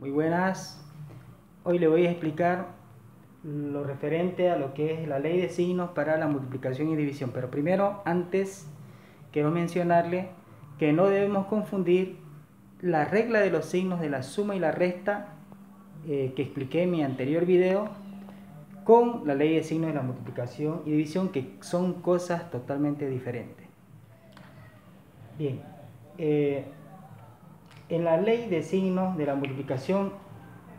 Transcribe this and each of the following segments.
Muy buenas. Hoy le voy a explicar lo referente a lo que es la ley de signos para la multiplicación y división. Pero primero, antes, quiero mencionarle que no debemos confundir la regla de los signos de la suma y la resta eh, que expliqué en mi anterior video con la ley de signos de la multiplicación y división, que son cosas totalmente diferentes. Bien, eh, en la ley de signos de la multiplicación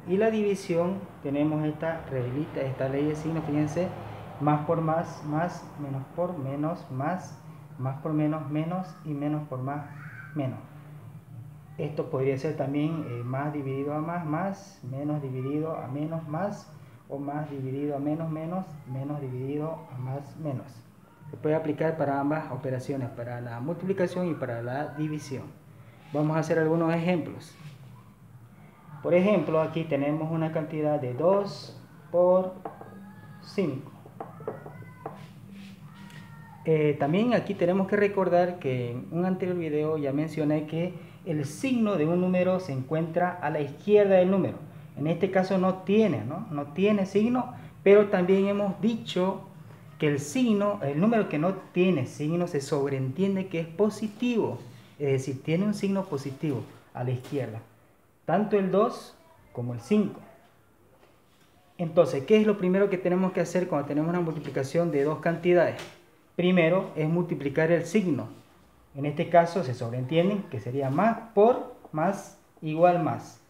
y la división tenemos esta reglita, esta ley de signos, fíjense, más por más, más, menos por menos, más, más por menos, menos y menos por más, menos. Esto podría ser también eh, más dividido a más, más, menos dividido a menos, más, o más dividido a menos, menos, menos dividido a más, menos. Se puede aplicar para ambas operaciones, para la multiplicación y para la división. Vamos a hacer algunos ejemplos. Por ejemplo, aquí tenemos una cantidad de 2 por 5. Eh, también aquí tenemos que recordar que en un anterior video ya mencioné que el signo de un número se encuentra a la izquierda del número. En este caso no tiene, ¿no? No tiene signo, pero también hemos dicho que el signo, el número que no tiene signo, se sobreentiende que es positivo es decir, tiene un signo positivo a la izquierda, tanto el 2 como el 5. Entonces, ¿qué es lo primero que tenemos que hacer cuando tenemos una multiplicación de dos cantidades? Primero es multiplicar el signo. En este caso se sobreentiende que sería más por más igual más.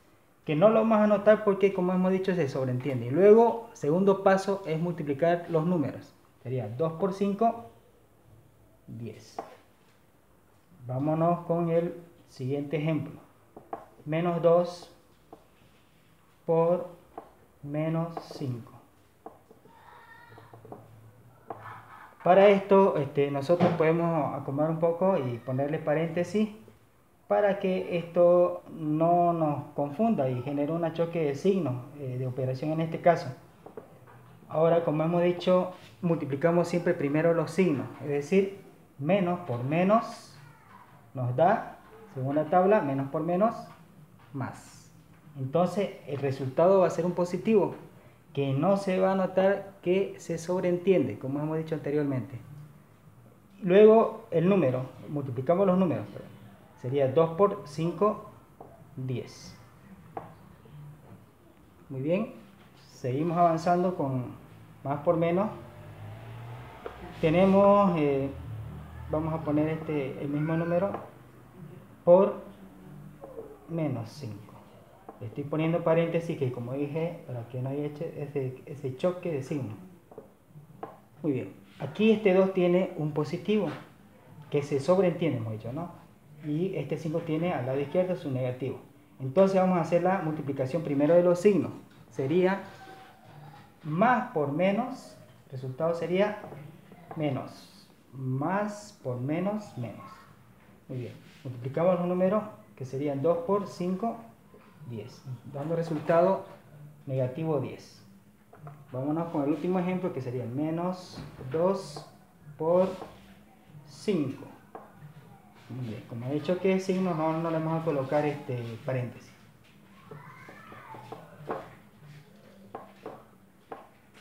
Que no lo vamos a anotar porque, como hemos dicho, se sobreentiende. Y luego, segundo paso es multiplicar los números. Sería 2 por 5, 10. Vámonos con el siguiente ejemplo. Menos 2 por menos 5. Para esto este, nosotros podemos acomodar un poco y ponerle paréntesis para que esto no nos confunda y genere un choque de signos eh, de operación en este caso. Ahora, como hemos dicho, multiplicamos siempre primero los signos, es decir, menos por menos nos da, según la tabla, menos por menos, más. Entonces el resultado va a ser un positivo, que no se va a notar que se sobreentiende, como hemos dicho anteriormente. Luego el número, multiplicamos los números, sería 2 por 5, 10. Muy bien, seguimos avanzando con más por menos. Tenemos eh, vamos a poner este, el mismo número por menos 5. Estoy poniendo paréntesis que como dije, para que no haya ese, ese choque de signo. Muy bien. Aquí este 2 tiene un positivo, que se sobreentiende, hemos dicho, ¿no? Y este 5 tiene al lado izquierdo su negativo. Entonces vamos a hacer la multiplicación primero de los signos. Sería más por menos, resultado sería menos más por menos, menos. Muy bien. Multiplicamos los números que serían 2 por 5, 10. Dando resultado negativo 10. Vámonos con el último ejemplo que sería menos 2 por 5. Muy bien. Como he dicho que es signo, no, no le vamos a colocar este paréntesis.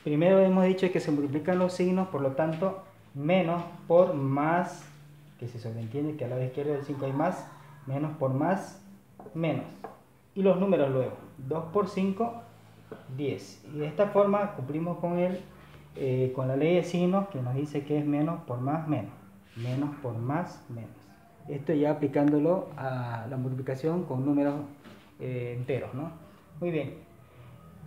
Primero hemos dicho que se multiplican los signos, por lo tanto menos por más, que se sobreentiende que a la izquierda del 5 hay más, menos por más, menos. Y los números luego, 2 por 5, 10. Y de esta forma cumplimos con, el, eh, con la ley de signos que nos dice que es menos por más, menos. Menos por más, menos. Esto ya aplicándolo a la multiplicación con números eh, enteros, ¿no? Muy bien.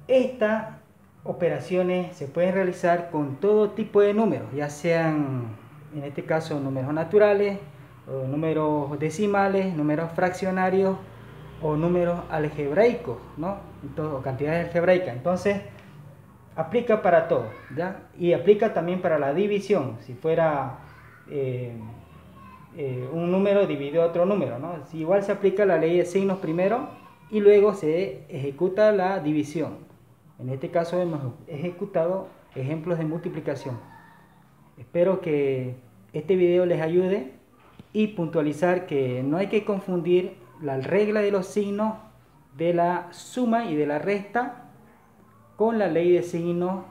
Esta operaciones se pueden realizar con todo tipo de números, ya sean en este caso números naturales, números decimales, números fraccionarios o números algebraicos, ¿no? O cantidades algebraicas. Entonces, aplica para todo. Y aplica también para la división, si fuera eh, eh, un número dividido a otro número, ¿no? Igual se aplica la ley de signos primero y luego se ejecuta la división. En este caso hemos ejecutado ejemplos de multiplicación. Espero que este video les ayude y puntualizar que no hay que confundir la regla de los signos de la suma y de la resta con la ley de signos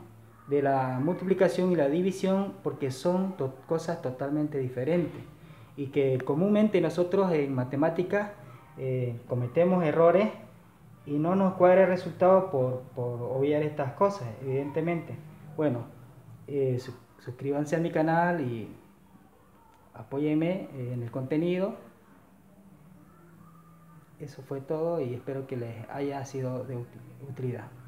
de la multiplicación y la división porque son cosas totalmente diferentes y que comúnmente nosotros en matemáticas eh, cometemos errores y no nos cuadra el resultado por, obviar estas cosas, evidentemente. Bueno, eh, suscríbanse a mi canal y apóyenme en el contenido. Eso fue todo y espero que les haya sido de utilidad.